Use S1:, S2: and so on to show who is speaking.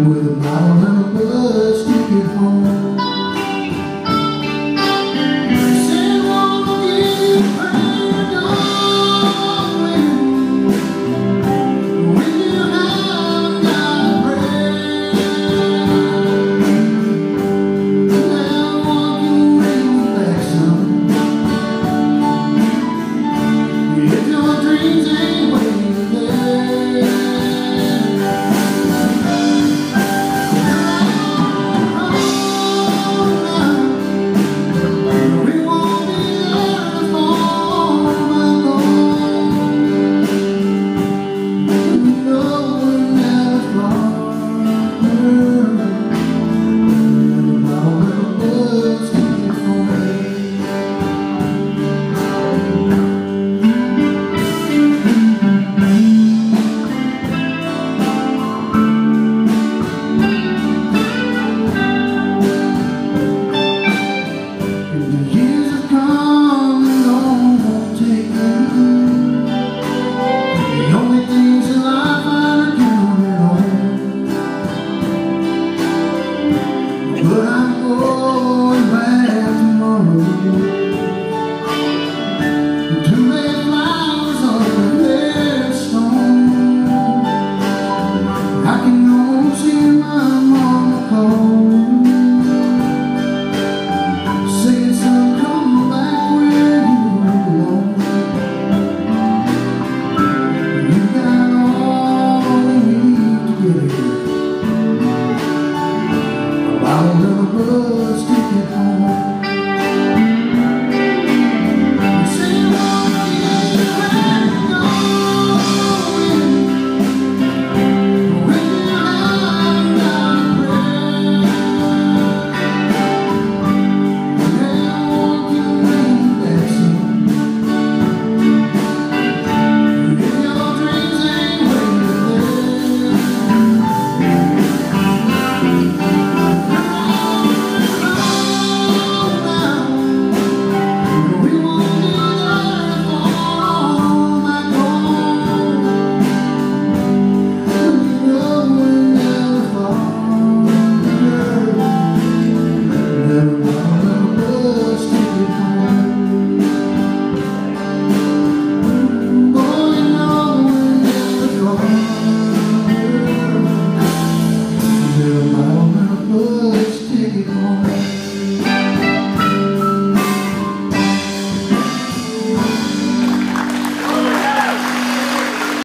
S1: with a bottle of buzz to get home. I'll never